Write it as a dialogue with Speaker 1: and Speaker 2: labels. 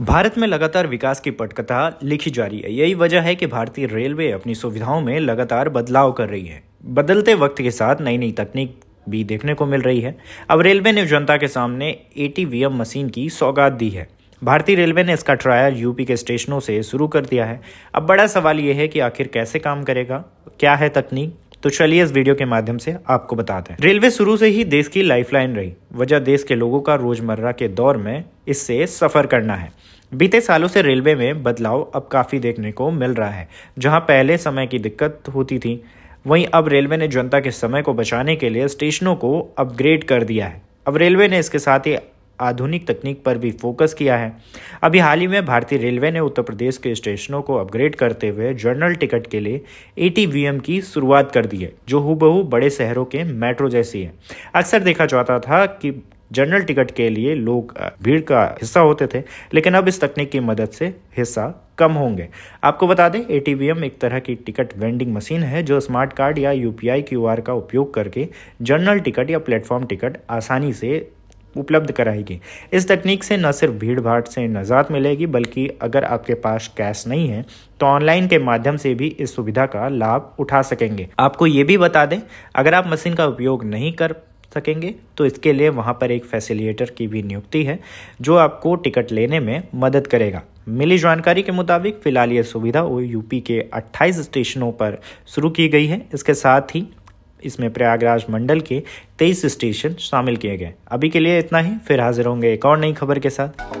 Speaker 1: भारत में लगातार विकास की पटकथा लिखी जा रही है। यही वजह है कि भारतीय रेलवे अपनी सुविधाओं में लगातार बदलाव कर रही है। बदलते वक्त के साथ नई नई तकनीक भी देखने को मिल रही है। अब रेलवे ने जनता के सामने एटीवीएम मशीन की सौगात दी है। भारतीय रेलवे ने इसका ट्रायल यूपी के स्टेशनों से शुरू कर दिया है। अब बड़ा सवाल यह है कि आखिर कैसे काम करेगा? क्या है तकनीक? तो चलिए इस वीडियो के माध्यम से आपको बताते हैं। रेलवे शुरू से ही देश की लाइफलाइन रही। वजह देश के लोगों का रोज़मर्रा के दौर में इससे सफ़र करना है। बीते सालों से रेलवे में बदलाव अब काफ़ी देखने को मिल रहा है। जहाँ पहले समय की दिक्कत होती थी, वहीं अब रेलवे ने जनता के समय को बचाने के लिए स्टेशनों को अपग्रेड कर दिया है। अब रेलवे ने इसके साथ ही आधुनिक तकनीक पर भी फोकस किया है। अभी हाल ही में भारतीय रेलवे ने उत्तर प्रदेश के स्टेशनों को अपग्रेड करते हुए जर्नल टिकट के लिए ए की शुरुआत कर दी है, जो हूबहू बड़े शहरों के मेट्रो जैसी है। अक्सर देखा जाता था कि जनरल टिकट के लिए लोग भीड़ का हिस्सा होते थे, लेकिन अब इस तकनीक की मदद से हिस्सा कम होंगे। आपको बता दें एटीवीएम एक तरह की टिकट वेंडिंग मशीन है, जो स्मार्ट कार्ड या यूपीआई क्यूआर का उपयोग करके जनरल टिकट या प्लेटफॉर्म टिकट आसानी से उपलब्ध कराएगी। इस तकनीक से न सिर्फ़ भीड़ भाड़ से नजात मिलेगी, बल्कि अगर आपके पास कैश नहीं है तो ऑनलाइन के माध्यम से भी इस सुविधा का लाभ उठा सकेंगे। आपको ये भी बता दें, अगर आप मशीन का उपयोग नहीं कर सकेंगे तो इसके लिए वहाँ पर एक फैसिलिएटर की भी नियुक्ति है, जो आपको टिकट लेने में मदद करेगा। मिली जानकारी के मुताबिक, फ़िलहाल ये सुविधा यूपी के 28 स्टेशनों पर शुरू की गई है। इसके साथ ही इसमें प्रयागराज मंडल के 23 स्टेशन शामिल किए गए। अभी के लिए इतना ही, फिर हाजिर होंगे एक और नई खबर के साथ।